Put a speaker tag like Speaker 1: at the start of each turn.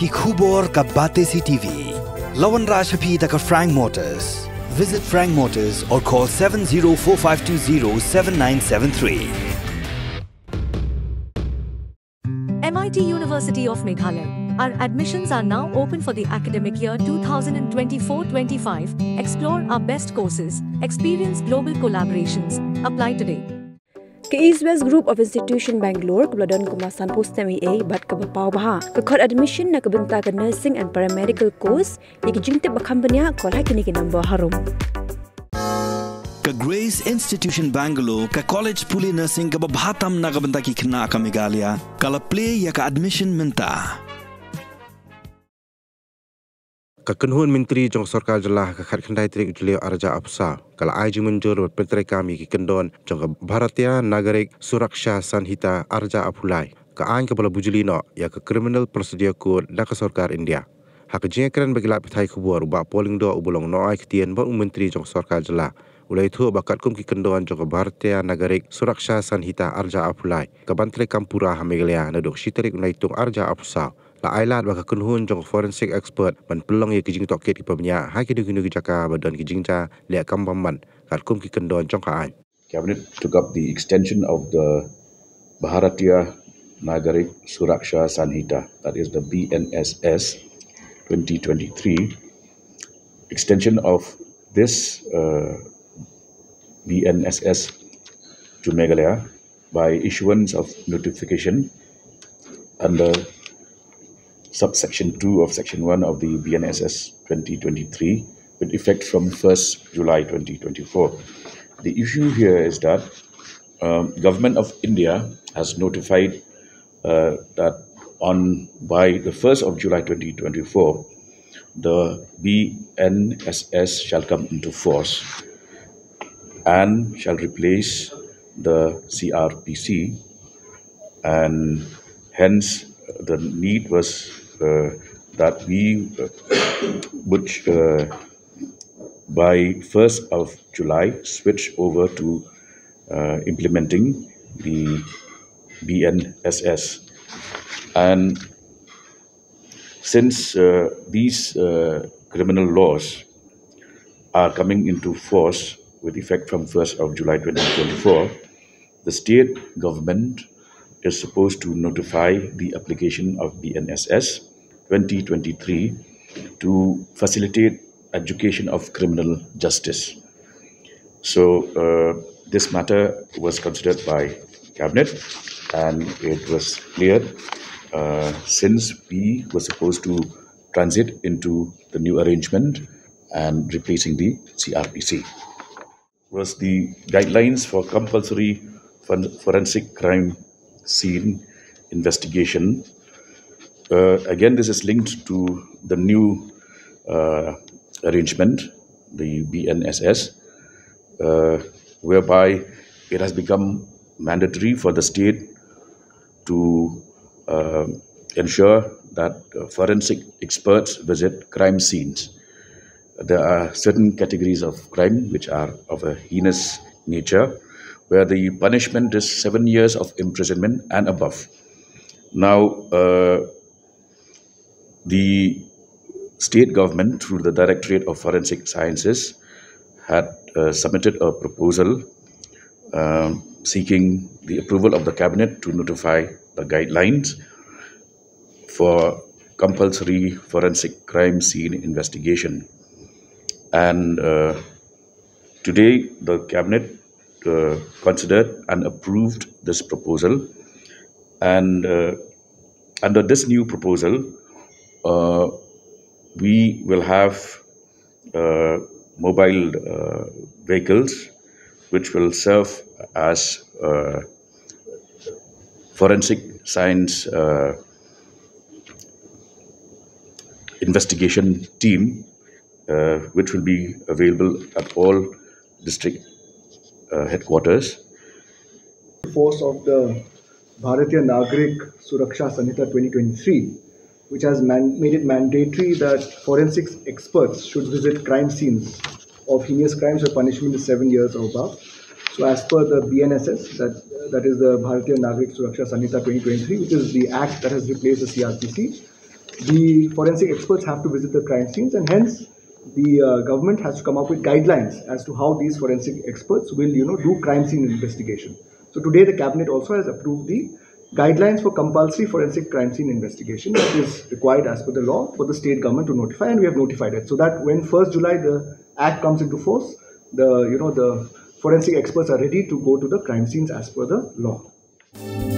Speaker 1: ki khubor ka Batesi TV. Lawan Rashaphi ka Frank Motors. Visit Frank Motors or call 7045207973.
Speaker 2: MIT University of Meghalaya. Our admissions are now open for the academic year 2024-25. Explore our best courses, experience global collaborations. Apply today.
Speaker 3: Ke East West Group of Institution Bangalore kebeladon kemasan post MA bat ke bapau baha ke kod admission na kebenta ke nursing and paramedical course yang jingte bakam benya kol hai kini ke number harum.
Speaker 1: Grace Institution Bangalore ka College Puli Nursing ka babhatam na kabanta ki kna ka Megalia kala play ya ka admission menta.
Speaker 4: កញ្ញាមន្ត្រីចុងសរការចលាកខាត់ខណ្ឌៃត្រិកជលាអរជាអបសាកលអាយជំនឿរបស់ពេត្រីកាមីគីគិនដនចុងបារតីយ៉ាណាករិកសុរក្សាសានហិតាអរជាអភុឡៃកអាញ់កបលបុជលីណោយ៉ាកក្រីមីណលប្រសិទ្ធិកូដាកសរការឥណ្ឌាហកជាក្រិនបកលាបថៃខបួររបស់ប៉ូលីងដោអុបលងណោអាយខទៀនបងមន្ត្រីចុងសរការចលាឧឡៃធូបកាត់គុំគីគិនដនចុងបារតីយ៉ាណាករិកសុរក្សាសានហិតាអរជាអភុឡៃកបន្ត្រីកំពុរាហមេលៀណដុកស៊ីតរិកណៃតុងអរជាអបសា la ailat baka kunhun jong forensic expert. Ban pelong ye kijing toket ki pamnya ha ki duginu ki jaka badon ki jingja le kam pamman kat kum ki kendon jong ka an
Speaker 5: Cabinet took up the extension of the Bharatiya Nagarik Suraksha Sanhita, that is the BNSS 2023. Extension of this uh, BNSS to Meghalaya by issuance of notification under subsection 2 of section 1 of the BNSS 2023 with effect from 1st July 2024. The issue here is that um, government of India has notified uh, that on by the 1st of July 2024 the BNSS shall come into force and shall replace the CRPC and hence the need was that we uh, would uh, by 1st of July switch over to uh, implementing the BNSS. And since uh, these uh, criminal laws are coming into force with effect from 1st of July 2024, the state government is supposed to notify the application of BNSS 2023 to facilitate education of criminal justice. So uh, this matter was considered by cabinet, and it was clear uh, since we were supposed to transit into the new arrangement and replacing the CRPC. Was the guidelines for compulsory forensic crime scene investigation. Uh, again, this is linked to the new uh, arrangement, the BNSS, uh, whereby it has become mandatory for the state to uh, ensure that forensic experts visit crime scenes. There are certain categories of crime which are of a heinous nature where the punishment is seven years of imprisonment and above. Now, uh, the state government, through the Directorate of Forensic Sciences, had uh, submitted a proposal um, seeking the approval of the cabinet to notify the guidelines for compulsory forensic crime scene investigation. And uh, today, the cabinet uh, considered and approved this proposal. And uh, under this new proposal, we will have uh, mobile uh, vehicles which will serve as uh, forensic science investigation team, which will be available at all district uh, headquarters.
Speaker 6: Force of the Bharatiya Nagrik Suraksha Sanhita 2023, which has made it mandatory that forensics experts should visit crime scenes of heinous crimes where punishment is seven years or above. So, as per the BNSS, that that is the Bharatiya Nagrik Suraksha Sanhita 2023, which is the act that has replaced the CRPC, the forensic experts have to visit the crime scenes, and hence the uh, government has to come up with guidelines as to how these forensic experts will, you know, do crime scene investigation. So today the cabinet also has approved the guidelines for compulsory forensic crime scene investigation that is required as per the law for the state government to notify, and we have notified it. So that when 1st July the act comes into force, the you know the forensic experts are ready to go to the crime scenes as per the law.